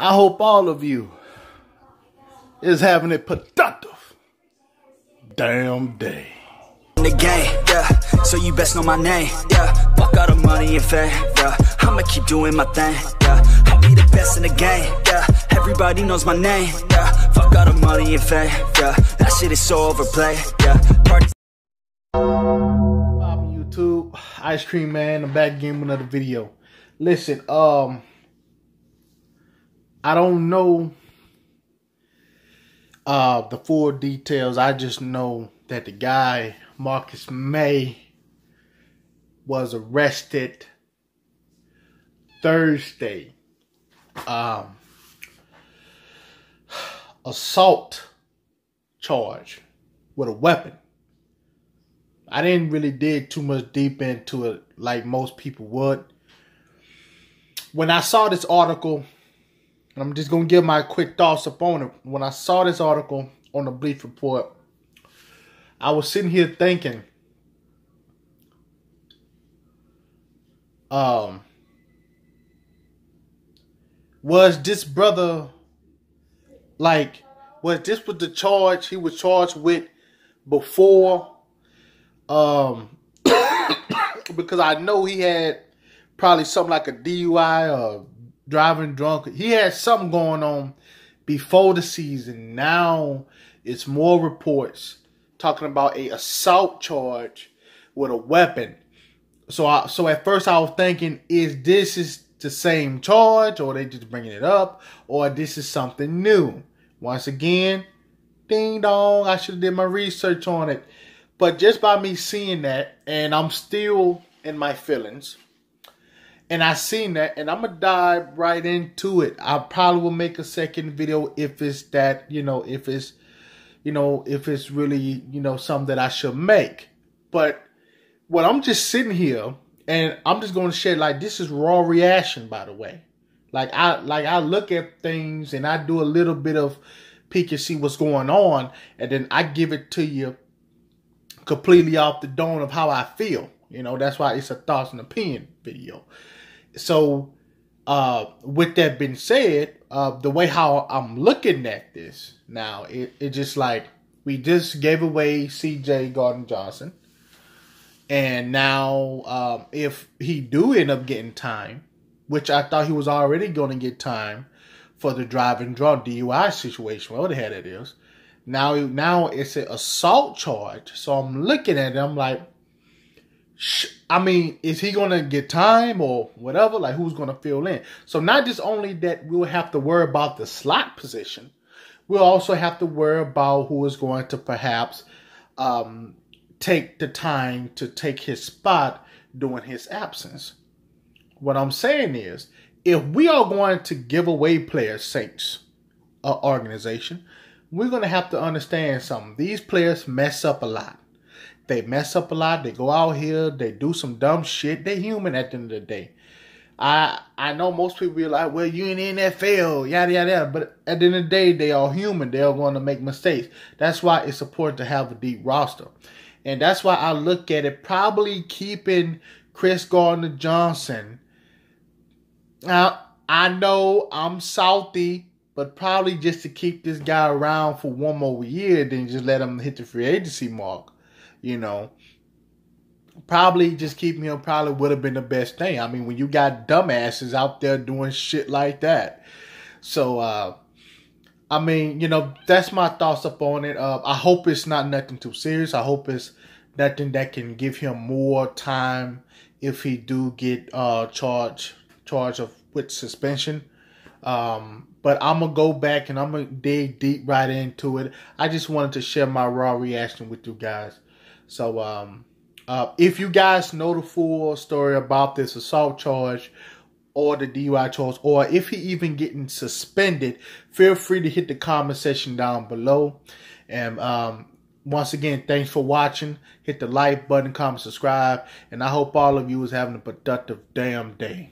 I hope all of you is having a productive damn day. In the game, yeah. So you best know my name, yeah. Fuck all the money and fame, yeah. I'ma keep doing my thing, yeah. I'll be the best in the game, yeah. Everybody knows my name, yeah. Fuck all the money and fame, yeah. That shit is so overplayed, yeah. Party YouTube, Ice Cream Man, I'm back again with another video. Listen, um, I don't know uh, the full details. I just know that the guy, Marcus Maye, was arrested Thursday. Um, assault charge with a weapon. I didn't really dig too much deep into it like most people would. When I saw this article, I'm just gonna give my quick thoughts upon it. When I saw this article on the Bleacher Report, I was sitting here thinking, um, was this brother like was this was the charge he was charged with before? Um, because I know he had probably something like a DUI or driving drunk. He had something going on before the season. Now it's more reports talking about a assault charge with a weapon. So I, so at first I was thinking, is this is the same charge, or they just bringing it up, or this is something new? Once again, ding dong, I should have did my research on it. But just by me seeing that, and I'm still in my feelings, and I seen that, and I'm gonna dive right into it. I probably will make a second video if it's that, you know, if it's, you know, if it's really, you know, something that I should make. But what I'm just sitting here and I'm just gonna share like this is raw reaction, by the way. Like I like I look at things and I do a little bit of peek and see what's going on, and then I give it to you completely off the dome of how I feel. You know, that's why it's a thoughts and opinion video so uh, with that being said, uh, the way how I'm looking at this now, it, it just like we just gave away CJ Gardner Johnson, and now um, if he do end up getting time, which I thought he was already going to get time for the drive and draw DUI situation, whatever the hell it is. Now, now it's an assault charge. So I'm looking at it, I'm like, I mean, is he gonna get time or whatever? Like, who's gonna fill in? So not just only that, we'll have to worry about the slot position. We'll also have to worry about who is going to perhaps um, take the time to take his spot during his absence. What I'm saying is, if we are going to give away players, Saints uh, organization, we're going to have to understand something. These players mess up a lot. They mess up a lot. They go out here. They do some dumb shit. They're human at the end of the day. I I know most people be like, well, you in the NFL, yada yada yada. But at the end of the day, they are human. They are going to make mistakes. That's why it's important to have a deep roster, and that's why I look at it probably keeping Chris Gardner Johnson. Now I know I'm salty, but probably just to keep this guy around for one more year, then just let him hit the free agency mark you know, probably just keeping him probably would have been the best thing. I mean, when you got dumbasses out there doing shit like that. So, uh, I mean, you know, that's my thoughts upon it. Uh, I hope it's not nothing too serious. I hope it's nothing that can give him more time if he do get uh charged charge of with suspension. Um, but I'm gonna go back and I'm gonna dig deep right into it. I just wanted to share my raw reaction with you guys. So, um, uh, if you guys know the full story about this assault charge or the DUI charge, or if he even getting suspended, feel free to hit the comment section down below. And um, once again, thanks for watching. Hit the like button, comment, subscribe, and I hope all of you is having a productive damn day.